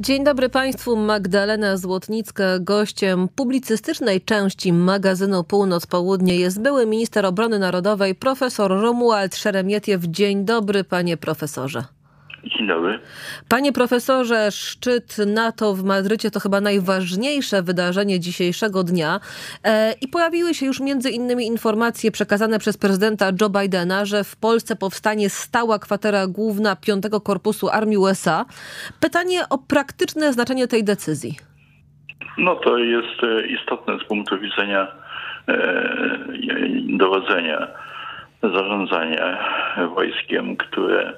Dzień dobry Państwu, Magdalena Złotnicka. Gościem publicystycznej części magazynu Północ-Południe jest były minister obrony narodowej profesor Romuald Szeremietiew. Dzień dobry panie profesorze. Dzień dobry. Panie profesorze, szczyt NATO w Madrycie to chyba najważniejsze wydarzenie dzisiejszego dnia e, i pojawiły się już między innymi informacje przekazane przez prezydenta Joe Bidena, że w Polsce powstanie stała kwatera główna 5 Korpusu Armii USA. Pytanie o praktyczne znaczenie tej decyzji. No to jest e, istotne z punktu widzenia e, dowodzenia, zarządzania wojskiem, które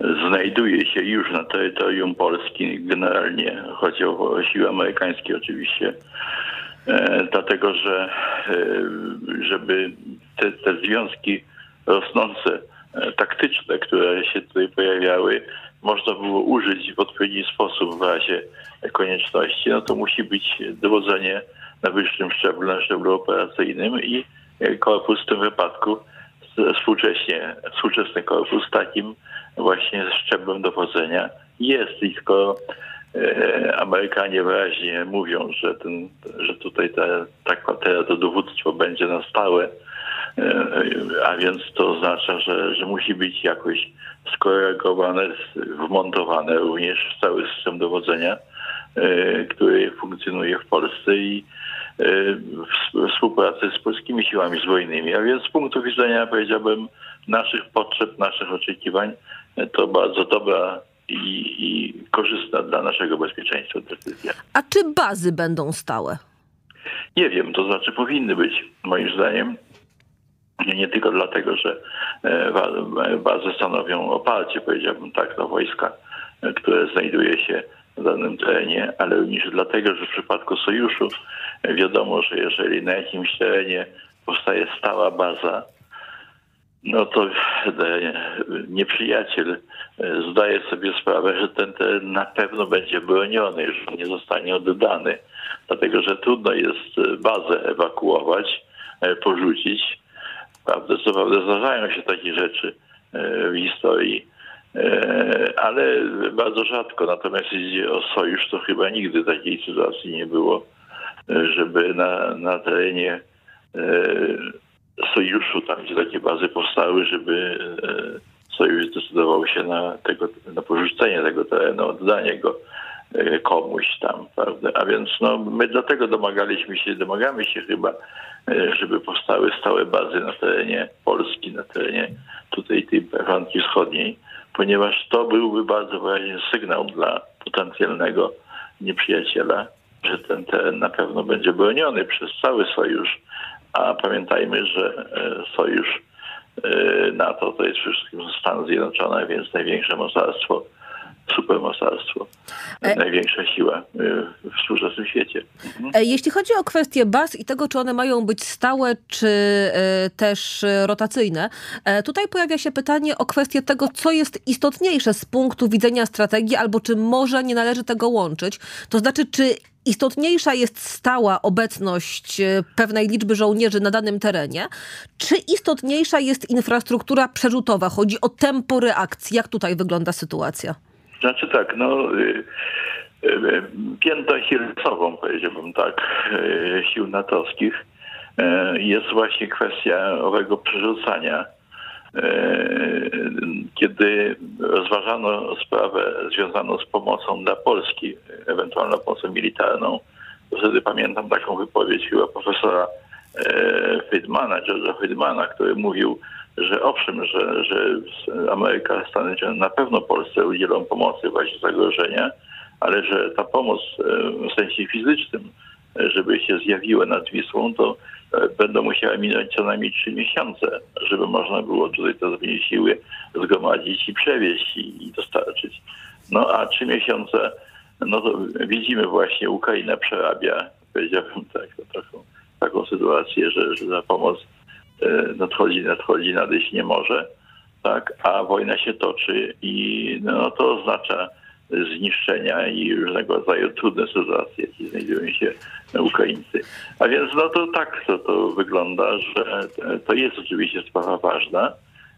znajduje się już na terytorium Polski. Generalnie chodzi o siły amerykańskie oczywiście. E, dlatego, że e, żeby te, te związki rosnące, e, taktyczne, które się tutaj pojawiały, można było użyć w odpowiedni sposób w razie konieczności, no to musi być dowodzenie na wyższym szczeblu, na szczeblu operacyjnym i korpus w tym wypadku współcześnie, współczesny korpus takim właśnie szczeblem dowodzenia jest i skoro e, Amerykanie wyraźnie mówią, że, ten, że tutaj ta, ta kwatera to dowództwo będzie na stałe, e, a więc to oznacza, że, że musi być jakoś skoregowane, wmontowane również w cały system dowodzenia, e, który funkcjonuje w Polsce i w współpracy z polskimi siłami zbrojnymi. A więc z punktu widzenia, powiedziałbym, naszych potrzeb, naszych oczekiwań, to bardzo dobra i, i korzystna dla naszego bezpieczeństwa decyzja. A czy bazy będą stałe? Nie wiem, to znaczy powinny być, moim zdaniem. Nie tylko dlatego, że e, bazy stanowią oparcie, powiedziałbym tak, na wojska, e, które znajduje się w danym terenie, ale również dlatego, że w przypadku sojuszu wiadomo, że jeżeli na jakimś terenie powstaje stała baza, no to e, nieprzyjaciel e, zdaje sobie sprawę, że ten teren na pewno będzie broniony, że nie zostanie oddany. Dlatego, że trudno jest e, bazę ewakuować, porzucić. Prawda, co prawda zdarzają się takie rzeczy w historii, ale bardzo rzadko. Natomiast jeśli o sojusz, to chyba nigdy takiej sytuacji nie było, żeby na, na terenie sojuszu, tam gdzie takie bazy powstały, żeby e, sojusz zdecydował się na, tego, na porzucenie tego terenu, oddanie go e, komuś tam, prawda? A więc no, my dlatego domagaliśmy się, domagamy się chyba, e, żeby powstały stałe bazy na terenie Polski, na terenie tutaj tej flanki wschodniej, ponieważ to byłby bardzo wyraźny sygnał dla potencjalnego nieprzyjaciela, że ten teren na pewno będzie broniony przez cały sojusz, a pamiętajmy, że e, sojusz e, NATO to jest przede wszystkim Stany Zjednoczone, więc największe mocarstwo, supermocarstwo, e... największa siła e, w współczesnym świecie. Mhm. Jeśli chodzi o kwestię baz i tego, czy one mają być stałe, czy też rotacyjne, tutaj pojawia się pytanie o kwestię tego, co jest istotniejsze z punktu widzenia strategii, albo czy może nie należy tego łączyć. To znaczy, czy istotniejsza jest stała obecność e, pewnej liczby żołnierzy na danym terenie, czy istotniejsza jest infrastruktura przerzutowa? Chodzi o tempo reakcji. Jak tutaj wygląda sytuacja? Znaczy tak, no y, y, piętą hilsową, powiedziałbym tak, y, sił natowskich jest właśnie kwestia owego przerzucania E, kiedy rozważano sprawę związaną z pomocą dla Polski, ewentualną pomocą militarną, to wtedy pamiętam taką wypowiedź chyba profesora e, Friedmana, George'a Friedmana, który mówił, że owszem, że, że Ameryka, Stany Zjednoczone na pewno Polsce udzielą pomocy w razie zagrożenia, ale że ta pomoc e, w sensie fizycznym, żeby się zjawiła nad Wisłą, to będą musiały minąć co najmniej trzy miesiące, żeby można było tutaj te siły zgromadzić i przewieźć i, i dostarczyć. No a trzy miesiące, no to widzimy właśnie, Ukraina przerabia, powiedziałbym tak, taką, taką sytuację, że, że pomoc e, nadchodzi, nadchodzi, nadejść nie może, tak, a wojna się toczy i no, to oznacza zniszczenia i różnego rodzaju trudne sytuacje, w jakie znajdują się Ukraińcy. A więc no to tak to, to wygląda, że to jest oczywiście sprawa ważna,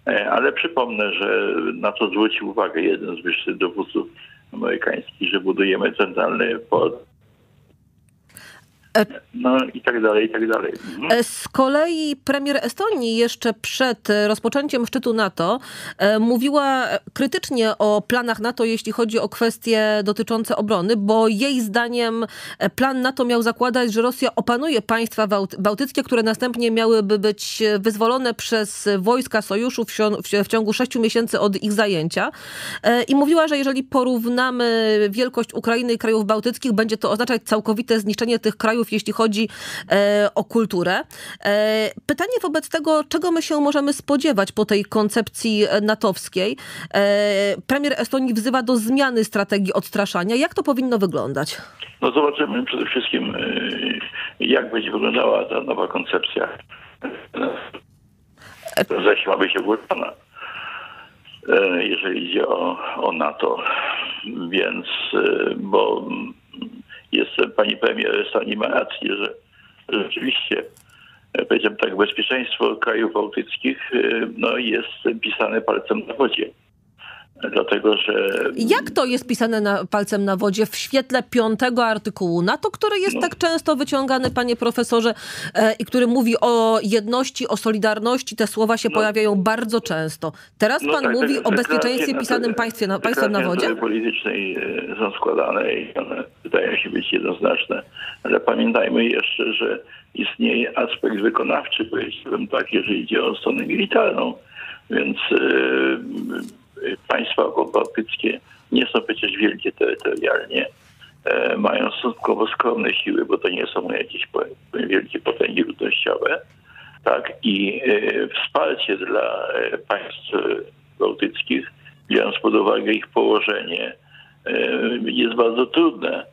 e, ale przypomnę, że na to zwrócił uwagę jeden z wyższych dowódców amerykańskich, że budujemy centralny port no i tak dalej, i tak dalej. E, z kolei premier Estonii jeszcze przed rozpoczęciem szczytu NATO e, mówiła krytycznie o planach NATO, jeśli chodzi o kwestie dotyczące obrony, bo jej zdaniem plan NATO miał zakładać, że Rosja opanuje państwa bałtyckie, które następnie miałyby być wyzwolone przez wojska sojuszu w ciągu sześciu miesięcy od ich zajęcia. I mówiła, że jeżeli porównamy wielkość Ukrainy i krajów bałtyckich, będzie to oznaczać całkowite zniszczenie tych krajów jeśli chodzi e, o kulturę. E, pytanie wobec tego, czego my się możemy spodziewać po tej koncepcji natowskiej. E, premier Estonii wzywa do zmiany strategii odstraszania. Jak to powinno wyglądać? No zobaczymy przede wszystkim, jak będzie wyglądała ta nowa koncepcja. Zaś ma być ogłoszona jeżeli idzie o, o NATO. Więc, bo jest pani premier Stani ma rację, że rzeczywiście e, powiedziałem tak, bezpieczeństwo krajów bałtyckich e, no, jest pisane palcem na wodzie. Dlatego, że. Jak to jest pisane na, palcem na wodzie w świetle piątego artykułu NATO, który jest no. tak często wyciągany, panie profesorze, e, i który mówi o jedności, o solidarności? Te słowa się no. pojawiają bardzo często. Teraz no pan tak, mówi tak, o bezpieczeństwie pisanym państwie na, państwem na wodzie? politycznej e, są składane i one wydają się być jednoznaczne. Ale pamiętajmy jeszcze, że istnieje aspekt wykonawczy, powiedziałbym tak, jeżeli idzie o stronę militarną. Więc. Yy, państwa bałtyckie nie są przecież wielkie terytorialnie. E, mają stosunkowo skromne siły, bo to nie są jakieś wielkie potęgi ludnościowe. Tak? I e, wsparcie dla e, państw bałtyckich, biorąc pod uwagę ich położenie, jest bardzo trudne.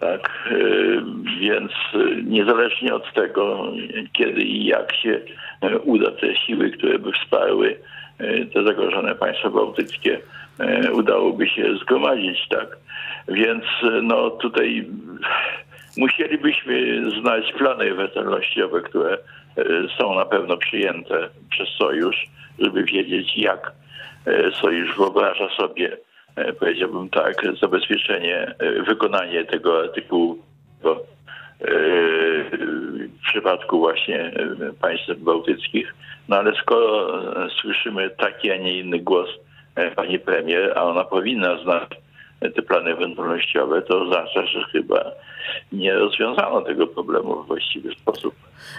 Tak, więc niezależnie od tego, kiedy i jak się uda te siły, które by wsparły te zagrożone państwa bałtyckie e, udałoby się zgromadzić, tak. Więc e, no tutaj musielibyśmy znać plany ewentualnościowe, które są na pewno przyjęte przez Sojusz, żeby wiedzieć, jak Sojusz wyobraża sobie, powiedziałbym tak, zabezpieczenie, wykonanie tego artykułu w przypadku właśnie państw bałtyckich. No ale skoro słyszymy taki, a nie inny głos e, pani premier, a ona powinna znać te plany wolnościowe, to oznacza, że chyba nie rozwiązano tego problemu w właściwy sposób.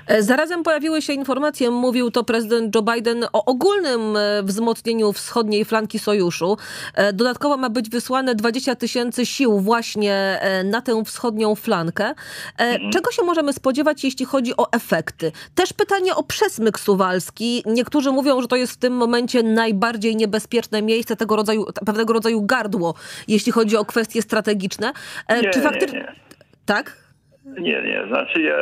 E, zarazem pojawiły się informacje, mówił to prezydent Joe Biden o ogólnym e, wzmocnieniu wschodniej flanki sojuszu. E, dodatkowo ma być wysłane 20 tysięcy sił właśnie na tę wschodnią flankę. Mhm. Czego się możemy spodziewać, jeśli chodzi o efekty? Też pytanie o przesmyk suwalski. Niektórzy mówią, że to jest w tym momencie najbardziej niebezpieczne miejsce tego rodzaju, pewnego rodzaju gardło, jeśli chodzi o kwestie strategiczne. Nie, Czy faktycznie... Tak? Nie, nie, znaczy ja,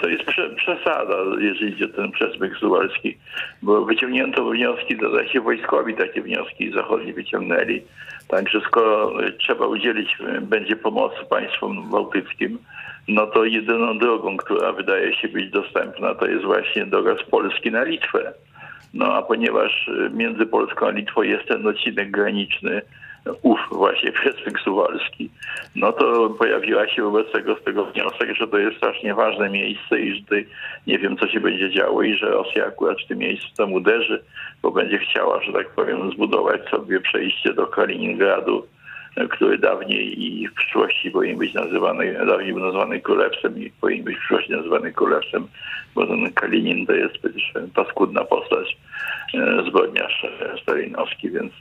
to jest prze, przesada, jeżeli idzie ten przesmyk suwalski, bo wyciągnięto wnioski, to się wojskowi takie wnioski zachodni wyciągnęli. Także skoro trzeba udzielić będzie pomocy państwom bałtyckim, no to jedyną drogą, która wydaje się być dostępna, to jest właśnie droga z Polski na Litwę. No a ponieważ między Polską a Litwą jest ten odcinek graniczny, ów właśnie Piotrek Suwalski, no to pojawiła się wobec tego z tego wniosek, że to jest strasznie ważne miejsce i że nie wiem, co się będzie działo i że Rosja akurat w tym miejscu tam uderzy, bo będzie chciała, że tak powiem, zbudować sobie przejście do Kaliningradu który dawniej i w przyszłości powinien być nazywany, dawniej był nazywany królewcem i powinien być w przyszłości nazywany królewcem, bo ten Kalinin to jest przecież paskudna postać, e, zbrodniarz stalinowski, więc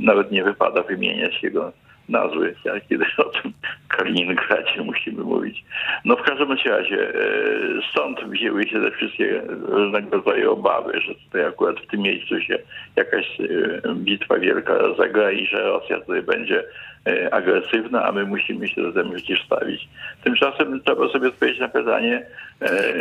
nawet nie wypada wymieniać jego nazwy, jak kiedy o tym Kaliningradzie musimy mówić. No w każdym razie e, stąd wzięły się te wszystkie różnego rodzaju obawy, że tutaj akurat w tym miejscu się jakaś e, bitwa wielka zagra i że Rosja tutaj będzie e, agresywna, a my musimy się do tego przeciwstawić. Tymczasem trzeba sobie odpowiedzieć na pytanie.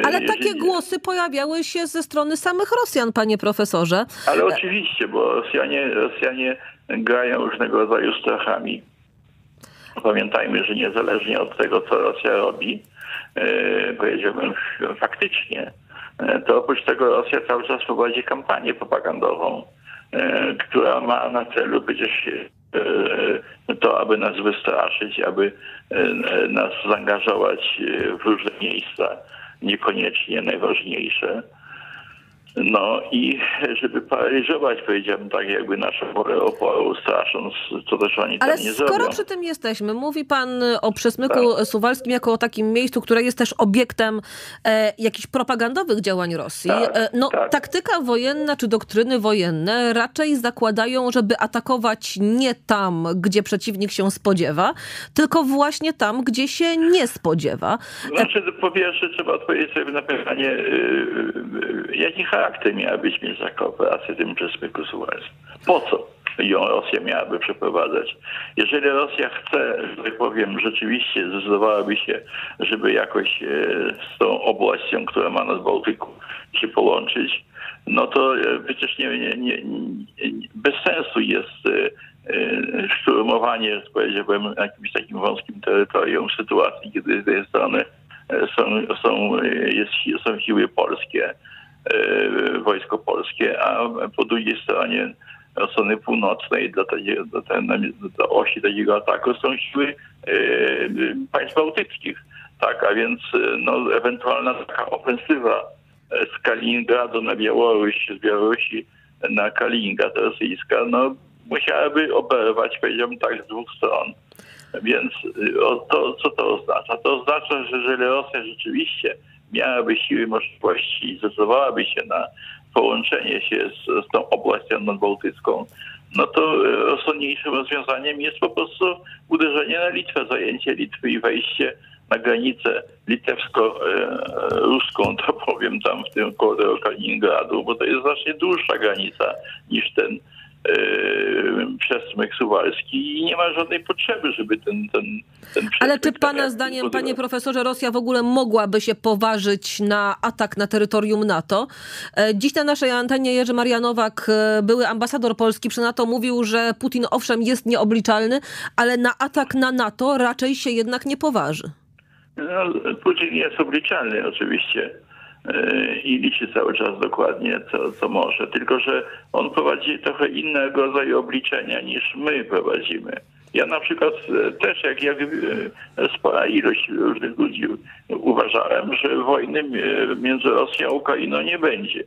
Ale jeżeli... takie głosy pojawiały się ze strony samych Rosjan, panie profesorze. Ale oczywiście, bo Rosjanie, Rosjanie grają różnego rodzaju strachami Pamiętajmy, że niezależnie od tego, co Rosja robi, e, powiedziałbym faktycznie, e, to oprócz tego Rosja cały czas prowadzi kampanię propagandową, e, która ma na celu przecież to, aby nas wystraszyć, aby nas zaangażować w różne miejsca, niekoniecznie najważniejsze. No i żeby paraliżować, powiedziałbym tak, jakby naszą wolę oporu, strasząc, co też oni Ale tam nie skoro zrobią. przy tym jesteśmy, mówi pan o Przesmyku tak. Suwalskim jako o takim miejscu, które jest też obiektem e, jakichś propagandowych działań Rosji. Tak, e, no, tak. taktyka wojenna czy doktryny wojenne raczej zakładają, żeby atakować nie tam, gdzie przeciwnik się spodziewa, tylko właśnie tam, gdzie się nie spodziewa. Znaczy, po pierwsze trzeba odpowiedzieć sobie na pytanie, yy, jaki charakter miała być międzynarodowa kooperacja w tym przesmyku suwalskim. Po co ją Rosja miałaby przeprowadzać? Jeżeli Rosja chce, że tak powiem, rzeczywiście zdecydowałaby się, żeby jakoś e, z tą obłaścią, która ma nad Bałtyku się połączyć, no to e, przecież nie, nie, nie, bez sensu jest e, szturmowanie, powiedziałbym, jakimś takim wąskim terytorium w sytuacji, kiedy z jednej strony są, są, jest, są siły polskie, wojsko polskie, a po drugiej stronie od strony północnej dla, takiego, dla, tej, dla osi takiego ataku są siły państw bałtyckich. Tak, a więc no, ewentualna taka ofensywa z Kaliningradu na Białoruś, z Białorusi na Kaliningrad rosyjska, no musiałaby operować, powiedziałbym tak, z dwóch stron. Więc to, co to oznacza? To oznacza, że jeżeli Rosja rzeczywiście miałaby siły możliwości i zdecydowałaby się na połączenie się z, z tą obłastią nadbałtycką, no to rozsądniejszym rozwiązaniem jest po prostu uderzenie na Litwę, zajęcie Litwy i wejście na granicę litewsko-ruską, to powiem tam w tym koło Kaliningradu, bo to jest znacznie dłuższa granica niż ten przesmyk suwalski i nie ma żadnej potrzeby, żeby ten, ten, ten Ale czy pana zdaniem, panie profesorze, Rosja w ogóle mogłaby się poważyć na atak na terytorium NATO? Dziś na naszej antenie Jerzy Marianowak, były ambasador Polski przy NATO, mówił, że Putin owszem jest nieobliczalny, ale na atak na NATO raczej się jednak nie poważy. No, Putin jest obliczalny oczywiście i liczy cały czas dokładnie, co, co może. Tylko, że on prowadzi trochę innego rodzaju obliczenia niż my prowadzimy. Ja na przykład też, jak, jak spora ilość różnych ludzi uważałem, że wojny między Rosją a Ukrainą nie będzie.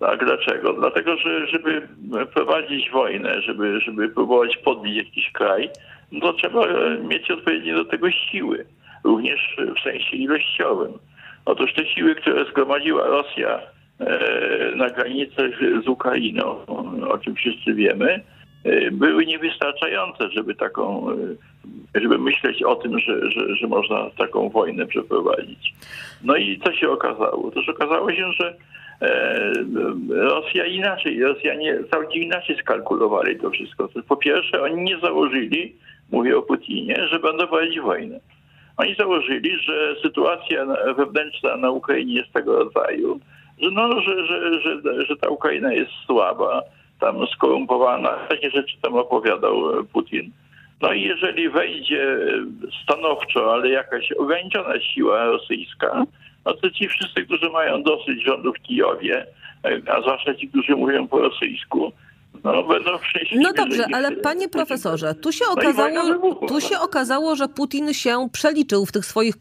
Tak, dlaczego? Dlatego, że żeby prowadzić wojnę, żeby, żeby próbować podbić jakiś kraj, no trzeba mieć odpowiednie do tego siły, również w sensie ilościowym. Otóż te siły, które zgromadziła Rosja na granicach z Ukrainą, o czym wszyscy wiemy, były niewystarczające, żeby taką, żeby myśleć o tym, że, że, że można taką wojnę przeprowadzić. No i co się okazało? Otóż okazało się, że Rosja inaczej, Rosjanie całkiem inaczej skalkulowali to wszystko. Po pierwsze, oni nie założyli, mówię o Putinie, że będą prowadzić wojnę. Oni założyli, że sytuacja wewnętrzna na Ukrainie jest tego rodzaju, że, no, że, że, że, że ta Ukraina jest słaba, tam skorumpowana, takie rzeczy tam opowiadał Putin. No i jeżeli wejdzie stanowczo, ale jakaś ograniczona siła rosyjska, no to ci wszyscy, którzy mają dosyć rządu w Kijowie, a zwłaszcza ci, którzy mówią po rosyjsku, no, będą szczęśliwi. No dobrze, ale panie profesorze, tu się, okazało, tu się okazało, że Putin się przeliczył w tych swoich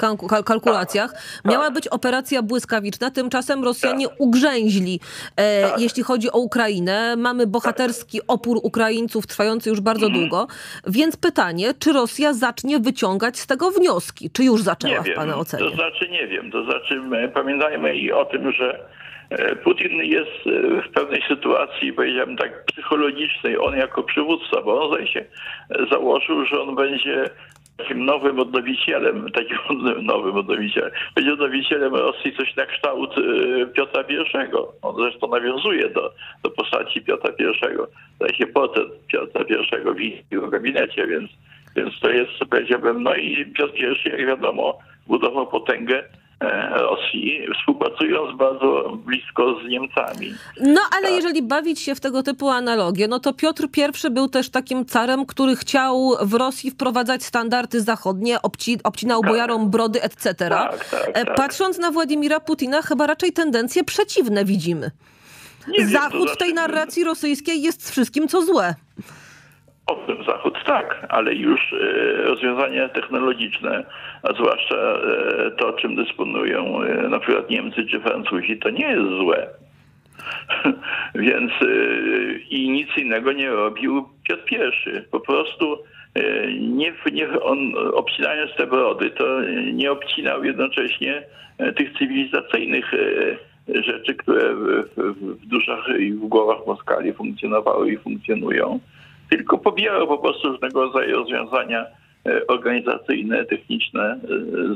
kalkulacjach. Miała być operacja błyskawiczna, tymczasem Rosjanie ugrzęźli, e, jeśli chodzi o Ukrainę. Mamy bohaterski opór Ukraińców trwający już bardzo długo. Więc pytanie, czy Rosja zacznie wyciągać z tego wnioski? Czy już zaczęła w pana ocenie? To znaczy nie wiem. To znaczy pamiętajmy i o tym, że Putin jest w pewnej sytuacji, powiedziałbym tak, psychologicznej, on jako przywódca, bo on się założył, że on będzie takim nowym odnowicielem, takim nowym odnowicielem, będzie odnowicielem Rosji coś na kształt Piotra I. On zresztą nawiązuje do, do postaci Piotra I. Zdaje się portret Piotra I w jego gabinecie, więc, więc to jest, powiedziałbym, no i Piotr I, jak wiadomo, budował potęgę Rosji, współpracując bardzo blisko z Niemcami. No ale tak. jeżeli bawić się w tego typu analogie, no to Piotr I był też takim carem, który chciał w Rosji wprowadzać standardy zachodnie, obci obcinał tak. bojarom brody, etc. Tak, tak, Patrząc na Władimira Putina, chyba raczej tendencje przeciwne widzimy. Nie Zachód wiem, w tej narracji rosyjskiej jest wszystkim, co złe. Owszem, Zachód tak, ale już rozwiązania technologiczne, a zwłaszcza to, czym dysponują na przykład Niemcy czy Francuzi, to nie jest złe. Więc i nic innego nie robił Piotr I. Po prostu nie, nie, on obcinając te brody, to nie obcinał jednocześnie tych cywilizacyjnych rzeczy, które w, w duszach i w głowach Moskali funkcjonowały i funkcjonują, tylko pobierał po prostu różnego rodzaju rozwiązania organizacyjne, techniczne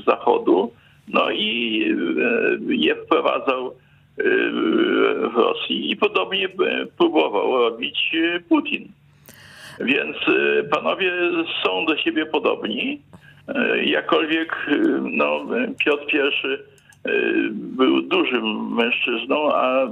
z Zachodu, no i je wprowadzał w Rosji i podobnie próbował robić Putin. Więc panowie są do siebie podobni. Jakkolwiek no, Piotr I był dużym mężczyzną, a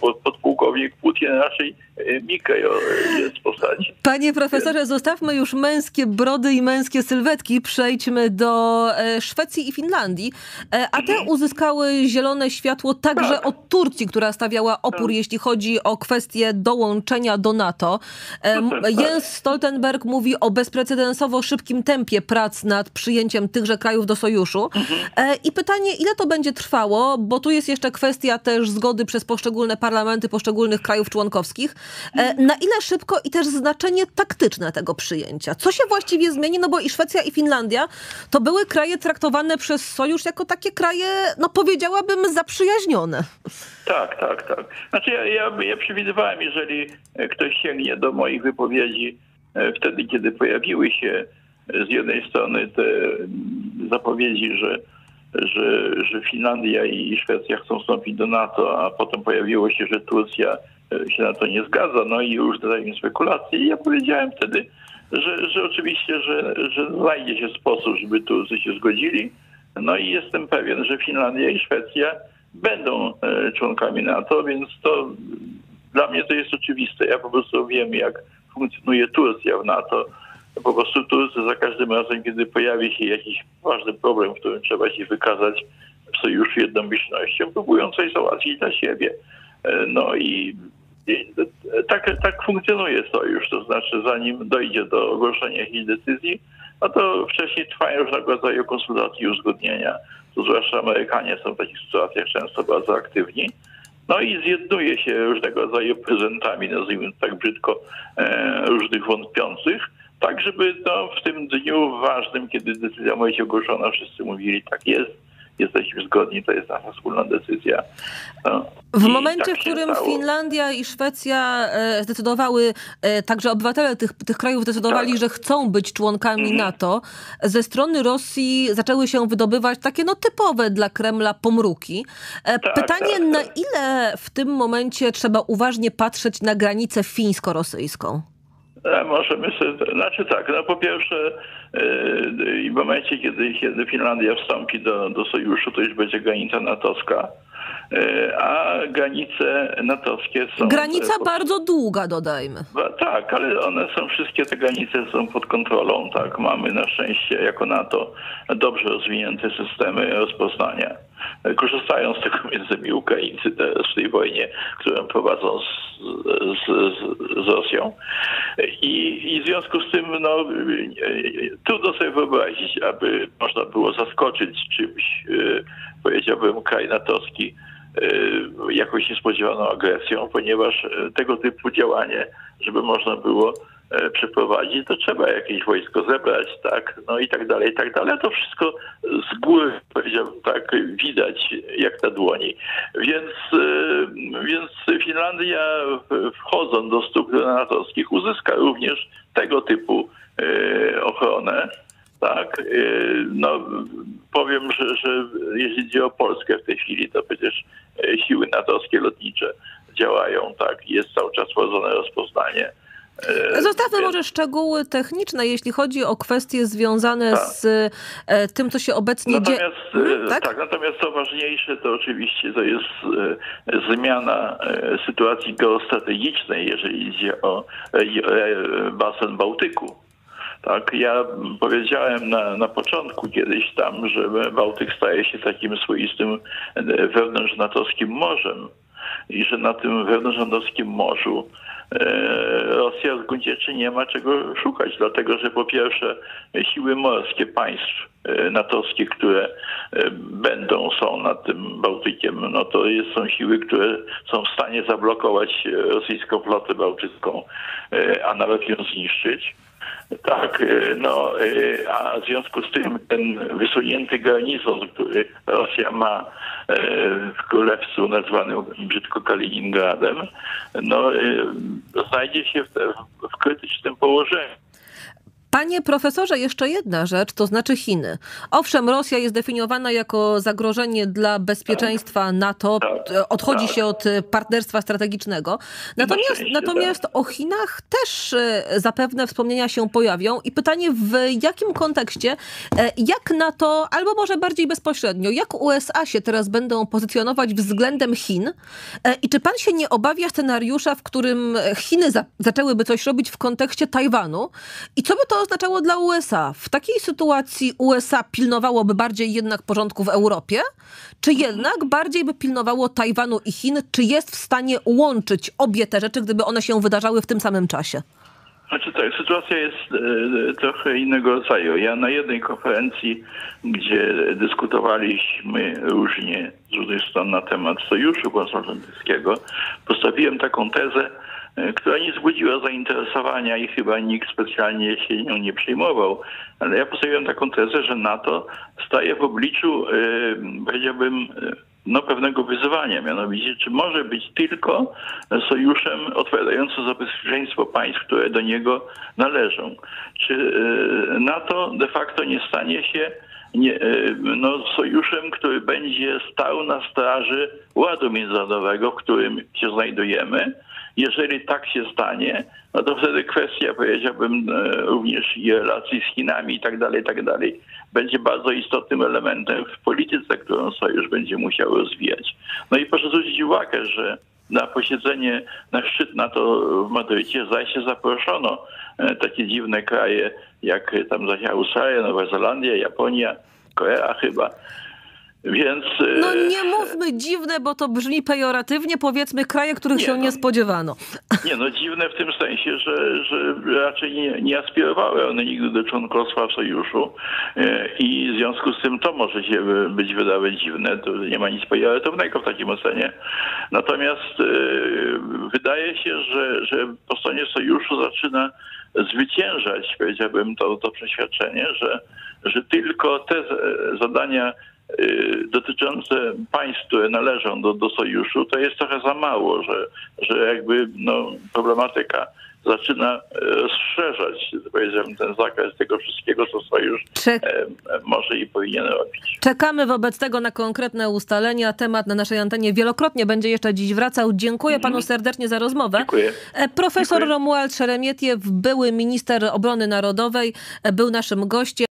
podpułkownik Putin raczej e, Mikejo jest postaci. Panie profesorze, zostawmy już męskie brody i męskie sylwetki, przejdźmy do e, Szwecji i Finlandii. E, a te mhm. uzyskały zielone światło także tak. od Turcji, która stawiała opór, tak. jeśli chodzi o kwestię dołączenia do NATO. Tak, tak. Jens Stoltenberg mówi o bezprecedensowo szybkim tempie prac nad przyjęciem tychże krajów do sojuszu. Mhm. I pytanie, ile to będzie trwało, bo tu jest jeszcze kwestia też zgody przez poszczególne parlamenty poszczególnych krajów członkowskich. E, na ile szybko i też znaczenie taktyczne tego przyjęcia? Co się właściwie zmieni? No bo i Szwecja, i Finlandia to były kraje traktowane przez Sojusz jako takie kraje, no powiedziałabym, zaprzyjaźnione. Tak, tak, tak. Znaczy ja, ja, ja przewidywałem, jeżeli ktoś sięgnie do moich wypowiedzi e, wtedy, kiedy pojawiły się z jednej strony te zapowiedzi, że że, że Finlandia i Szwecja chcą wstąpić do NATO, a potem pojawiło się, że Turcja e, się na to nie zgadza, no i już dodają spekulacje. I ja powiedziałem wtedy, że, że oczywiście, że, że znajdzie się sposób, żeby Turcy się zgodzili. No i jestem pewien, że Finlandia i Szwecja będą e, członkami NATO, więc to dla mnie to jest oczywiste. Ja po prostu wiem, jak funkcjonuje Turcja w NATO po prostu Turcy za każdym razem, kiedy pojawi się jakiś ważny problem, w którym trzeba się wykazać w sojuszu jednomyślnością, próbują coś załatwić dla siebie. E, no i tak, tak funkcjonuje sojusz, to znaczy zanim dojdzie do ogłoszenia jakiejś decyzji, no to wcześniej trwają różnego rodzaju konsultacje i uzgodnienia. To zwłaszcza Amerykanie są w takich sytuacjach często bardzo aktywni. No i zjednuje się różnego rodzaju prezentami, nazwijmy tak brzydko, e, różnych wątpiących tak żeby no, w tym dniu ważnym, kiedy decyzja ma być ogłoszona, wszyscy mówili tak jest, jesteśmy zgodni, to jest nasza wspólna decyzja. No. W I momencie, tak w którym stało. Finlandia i Szwecja e, zdecydowały, e, także obywatele tych, tych krajów zdecydowali, tak. że chcą być członkami mhm. NATO, ze strony Rosji zaczęły się wydobywać takie no typowe dla Kremla pomruki. E, tak, Pytanie, tak, na tak. ile w tym momencie trzeba uważnie patrzeć na granicę fińsko-rosyjską? Możemy sobie, znaczy tak, no po pierwsze w momencie, kiedy, kiedy Finlandia wstąpi do, do sojuszu, to już będzie granica natowska, a granice natowskie są... Granica pod... bardzo długa, dodajmy. Tak, ale one są, wszystkie te granice są pod kontrolą, tak. Mamy na szczęście jako NATO dobrze rozwinięte systemy rozpoznania korzystają z tego między innymi Ukraińcy teraz w tej wojnie, którą prowadzą z, z, z Rosją. I, I, w związku z tym no, trudno sobie wyobrazić, aby można było zaskoczyć czymś, e, powiedziałbym, kraj natowski e, jakąś niespodziewaną agresją, ponieważ tego typu działanie, żeby można było E, przeprowadzić, to trzeba jakieś wojsko zebrać, tak, no i tak dalej, i tak dalej. A to wszystko z góry, powiedziałbym tak, widać jak na dłoni. Więc, więc Finlandia wchodząc do struktur natowskich uzyska również tego typu ochronę. Tak, no powiem, że, że jeśli chodzi o Polskę w tej chwili, to przecież siły natowskie lotnicze działają, tak, jest cały czas wchodzone rozpoznanie E, Zostawmy może szczegóły techniczne, jeśli chodzi o kwestie związane tak. z e, tym, co się obecnie dzieje. Mhm, tak? tak? natomiast co ważniejsze, to oczywiście to jest zmiana sytuacji geostrategicznej, jeżeli idzie o basen Bałtyku. Tak, ja powiedziałem na, na początku kiedyś tam, że Bałtyk staje się takim swoistym wewnątrznatowskim morzem i że na tym wewnątrznatowskim morzu Rosja w gruncie rzeczy nie ma czego szukać, dlatego że po pierwsze siły morskie państw natowskich, które będą, są nad tym Bałtykiem, no to jest, są siły, które są w stanie zablokować rosyjską flotę bałtycką, a nawet ją zniszczyć. Tak, no a w związku z tym ten wysunięty garnizon, który Rosja ma w królewcu nazwanym brzydko Kaliningradem, no znajdzie się w, w krytycznym położeniu. Panie profesorze, jeszcze jedna rzecz, to znaczy Chiny. Owszem, Rosja jest definiowana jako zagrożenie dla bezpieczeństwa tak. NATO, tak. odchodzi tak. się od partnerstwa strategicznego. Natomiast, natomiast o Chinach też e, zapewne wspomnienia się pojawią i pytanie w jakim kontekście, e, jak NATO, albo może bardziej bezpośrednio, jak USA się teraz będą pozycjonować względem Chin e, i czy pan się nie obawia scenariusza, w którym Chiny za zaczęłyby coś robić w kontekście Tajwanu i co by to oznaczało dla USA? W takiej sytuacji USA pilnowałoby bardziej jednak porządku w Europie? Czy jednak bardziej by pilnowało Tajwanu i Chin? Czy jest w stanie łączyć obie te rzeczy, gdyby one się wydarzały w tym samym czasie? Znaczy tak, sytuacja jest e, trochę innego rodzaju. Ja na jednej konferencji, gdzie dyskutowaliśmy różnie z różnych stron na temat Sojuszu Północnoatlantyckiego, postawiłem taką tezę, która nie wzbudziła zainteresowania i chyba nikt specjalnie się nią nie przejmował. Ale ja postawiłem taką tezę, że NATO staje w obliczu, e, powiedziałbym, e, no, pewnego wyzwania, mianowicie czy może być tylko sojuszem odpowiadającym za bezpieczeństwo państw, które do niego należą. Czy NATO de facto nie stanie się nie, no, sojuszem, który będzie stał na straży ładu międzynarodowego, w którym się znajdujemy, jeżeli tak się stanie, no to wtedy kwestia, powiedziałbym, e, również i relacji z Chinami i tak dalej, i tak dalej, będzie bardzo istotnym elementem w polityce, którą sojusz będzie musiał rozwijać. No i proszę zwrócić uwagę, że na posiedzenie, na szczyt NATO w Madrycie zaś się zaproszono e, takie dziwne kraje jak tam Australia, Nowa Zelandia, Japonia, Korea chyba. Więc, no e, nie mówmy dziwne, bo to brzmi pejoratywnie, powiedzmy kraje, których nie, się no, nie spodziewano. Nie, no dziwne w tym sensie, że, że raczej nie, nie aspirowały one nigdy do członkostwa w sojuszu e, i w związku z tym to może się być wydawać dziwne, to nie ma nic pejoratywnego w takim ocenie. Natomiast e, wydaje się, że, że po stronie sojuszu zaczyna zwyciężać, powiedziałbym, to, to przeświadczenie, że, że tylko te zadania dotyczące państw, które należą do, do sojuszu, to jest trochę za mało, że, że jakby no, problematyka zaczyna e, rozszerzać, powiedziałbym, ten zakres tego wszystkiego, co sojusz Czek e, może i powinien robić. Czekamy wobec tego na konkretne ustalenia. Temat na naszej antenie wielokrotnie będzie jeszcze dziś wracał. Dziękuję panu mhm. serdecznie za rozmowę. Dziękuję. E, profesor Dziękuję. Romuald Szeremietiew, były minister obrony narodowej, był naszym gościem.